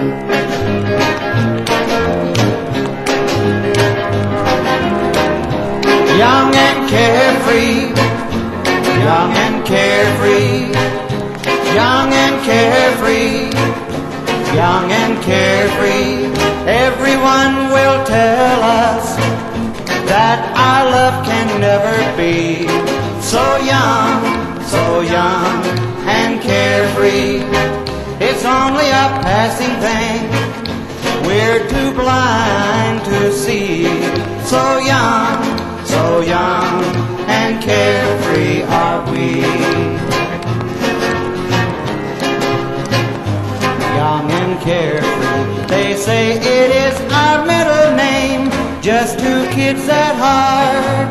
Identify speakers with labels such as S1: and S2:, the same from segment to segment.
S1: Young and carefree, young and carefree, young and carefree, young and carefree. Everyone will tell us that our love can never be so young, so young passing thing. We're too blind to see. So young, so young and carefree are we. Young and carefree, they say it is our middle name. Just two kids at heart,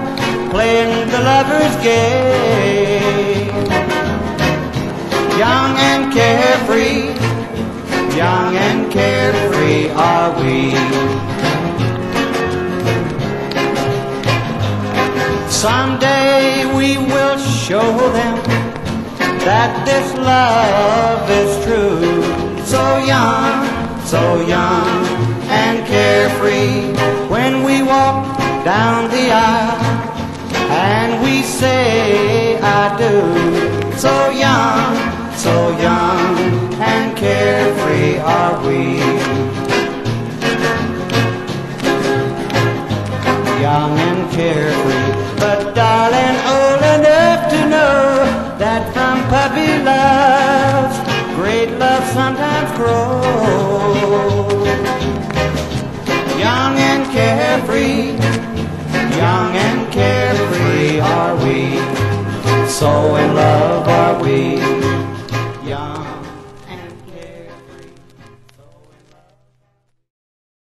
S1: playing the lover's game. Young and carefree, young and carefree are we. Someday we will show them that this love is true. So young, so young and carefree when we walk down the aisle and we say I do. Are we. young and carefree, but darling, old enough to know that from puppy love, great love sometimes grows. Young and carefree, young and carefree are we, so in love.